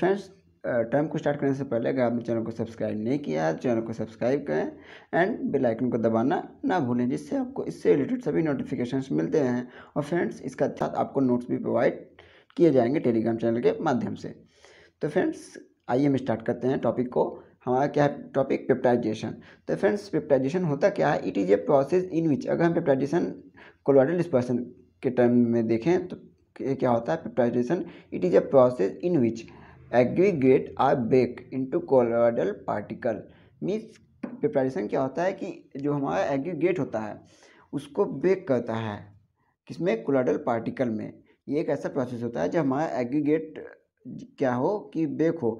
Friends term को start करने से पहले अगर आपने चैनल को सब्सक्राइब नहीं किया है चैनल को सब्सक्राइब करें एंड बेल आइकन को दबाना ना भूलें, जिससे आपको इससे रिलेटेड सभी नोटिफिकेशंस मिलते हैं। और फ्रेंड्स इसका साथ आपको नोट्स भी प्रोवाइड किए जाएँगे टेलीग्राम चैनल के माध्यम से। तो फ्रेंड्स आइए हम स्टार्ट करते हैं टॉपिक को। हमारा क्या है टॉपिक पेप्टाइजेशन तो फ्रेंड्स पेप्टाइजेशन होता क्या है? It is a process in which अगर हम पेप्टाइजेशन कोलोइडल डिस्पर्सन के टर्म में देखें तो क्या होता है? Peptization it is a process in which aggregate are back into colloidal particle means peptization क्या होता है कि जो हमारा एग्रीगेट होता है, उसको बेक करता है। किसमें? कोलोइडल पार्टिकल में। ये एक ऐसा प्रोसेस होता है जब हमारा एग्रीगेट क्या हो कि बेक हो।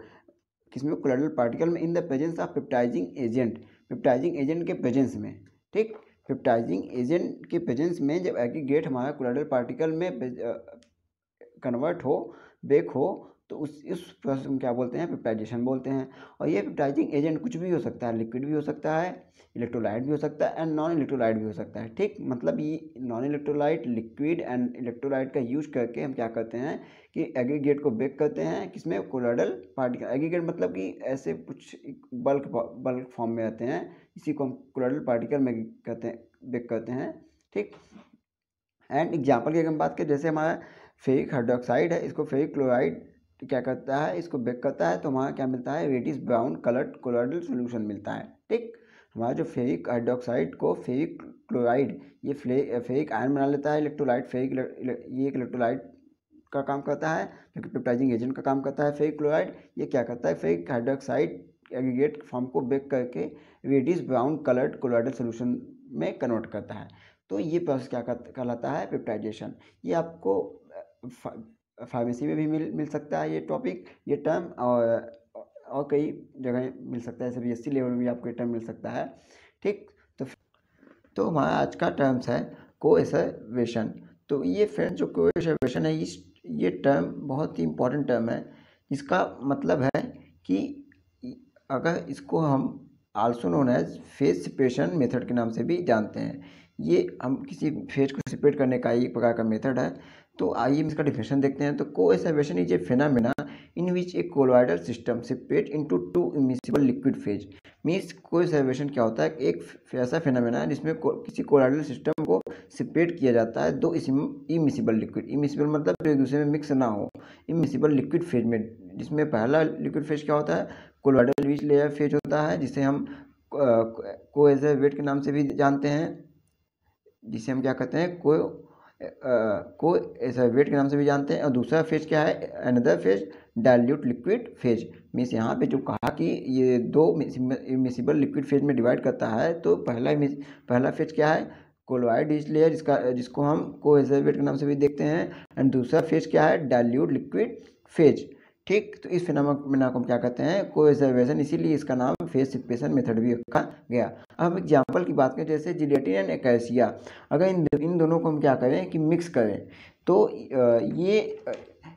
किसमें? कोलाइडल पार्टिकल में। In the presence of peptizing agent peptizing agent के प्रेजेंस में। ठीक? पेप्टाइजिंग एजेंट के प्रेजेंस में जब एग्रीगेट हमारा कोलाइडल पार्टिकल में कन्वर्ट हो बेक हो तो उस, इस प्रोसेस में क्या बोलते हैं? पेप्टाइजेशन बोलते हैं। और ये पेप्टाइजिंग एजेंट कुछ भी हो सकता है लिक्विड भी हो सकता है इलेक्ट्रोलाइट भी हो सकता है एंड नॉन इलेक्ट्रोलाइट भी हो सकता है। ठीक? मतलब ये non electrolyte liquid and electrolyte का यूज़ करके हम क्या करते हैं कि एग्रीगेट को बेक करते हैं, किसमें? कोलाइडल पार्टिकल एग्रीगेट मतलब कि ऐसे कुछ बल्क बल्क फॉर्म में रहते हैं, इसी को हम कोलाइडल पार्टिकल में करते हैं बेक करते हैं। ठीक? एंड एग्ज़ाम्पल की अगर हम बात करें, जैसे हमारा फेरिक हाइड्रोक्साइड है, इसको फेरिक क्लोराइड क्या करता है? इसको बेक करता है तो हमारा क्या मिलता है? Reddish brown coloured colloidal solution मिलता है। ठीक? हमारा जो फेरिक हाइड्रोक्साइड को फेरिक क्लोराइड ये फेरिक आयन बना लेता है इलेक्ट्रोलाइट फेरिक ये एक इलेक्ट्रोलाइट का काम करता है, जो कि पेप्टाइजिंग एजेंट का काम करता है फेरिक क्लोराइड ये क्या करता है? फेरिक हाइड्रोक्साइड एग्रीगेट फॉर्म को बेक करके reddish brown coloured colloidal solution में कन्वर्ट करता है। तो ये प्रोसेस क्या कहलाता है? पेप्टाइजेशन ये आपको फार्मेसी में भी मिल मिल सकता है ये टॉपिक, ये टर्म और और कई जगह मिल सकता है बी एस सी लेवल में भी आपको ये टर्म मिल सकता है। ठीक तो तो हमारा आज का टर्म्स है को एसर्वेशन तो ये फ्रेंड जो को एसर्वेशन है, इस, ये टर्म बहुत ही इम्पोर्टेंट टर्म है। इसका मतलब है कि अगर इसको हम also known as phase separation method के नाम से भी जानते हैं। ये हम किसी फ़ेज़ को सिपरेट करने का एक प्रकार का मेथड है। तो आइए इसका डिफिनेशन देखते हैं। तो coacervation is a phenomena in which a colloidal system separate into two immiscible liquid phase means coacervation क्या होता है? एक ऐसा फेनामिना है जिसमें किसी कोलोइडल सिस्टम को सेपरेट किया जाता है दो इमिसिबल लिक्विड इमिसिबल मतलब जो एक दूसरे में मिक्स ना हो। इमिसिबल लिक्विड फ़ेज़ में। जिसमें पहला लिक्विड फ़ेज़ क्या होता है? कोलोइडल विच लेयर फ़ेज़ होता है, जिसे हम को एसर्वेट के नाम से भी जानते हैं। जिसे हम क्या कहते हैं? को को वेट के नाम से भी जानते हैं। और दूसरा फ़ेज़ क्या है? Another phase dilute liquid phase means यहाँ पे जो कहा कि ये दो मिसिबल लिक्विड फ़ेज़ में डिवाइड करता है तो पहला पहला फ़ेज़ क्या है? कोलोइड इज़ लेयर जिसका, जिसको हम को एजर्वेट के नाम से भी देखते हैं। एंड दूसरा फ़ेज़ क्या है? डाइल्यूट लिक्विड फ़ेज़ ठीक? तो इस फिनोमिना को हम क्या कहते हैं? को एजर्वेशन इसीलिए इसका नाम फ़ेज़ सिपेशन मेथड भी रखा गया। अब एग्ज़ाम्पल की बात करें, जैसे जिलेटिन एंड एकैसिया अगर इन इन दोनों को हम क्या करें कि मिक्स करें तो ये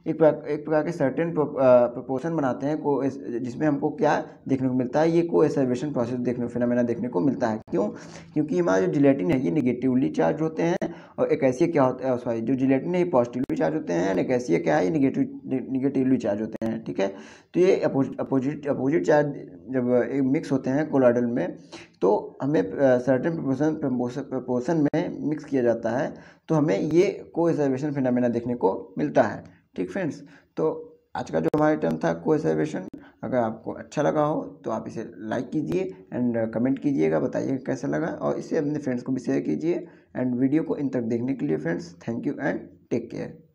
एक प्रकार एक प्रकार के सर्टेन प्रपोर्शन बनाते हैं को जिसमें हमको क्या देखने को मिलता है, ये को एसर्वेशन प्रोसेस देखने फिनोमेना देखने को मिलता है। क्यों? क्योंकि हमारा जो जिलेटिन है, ये निगेटिवली चार्ज होते हैं, और एक ऐसी क्या होता है सॉरी जो जिलेटिन है, ये पॉजिटिवली चार्ज होते हैं एक ऐसी क्या है, ये निगेटिव निगेटिवली चार्ज होते हैं, ठीक है? तो ये अपोजिट अपोजिट चार्ज जब मिक्स होते हैं कोलाडल में तो हमें सर्टेन प्रपोर्सन प्रपोर्सन में मिक्स किया जाता है तो हमें ये को एसर्वेशन फिनोमेना देखने को मिलता है। ठीक फ्रेंड्स तो आज का जो हमारा टर्म था को एसर्वेशन अगर आपको अच्छा लगा हो तो आप इसे लाइक कीजिए एंड कमेंट कीजिएगा बताइए कैसा लगा और इसे अपने फ्रेंड्स को भी शेयर कीजिए एंड वीडियो को इन तक देखने के लिए friends thank you and take care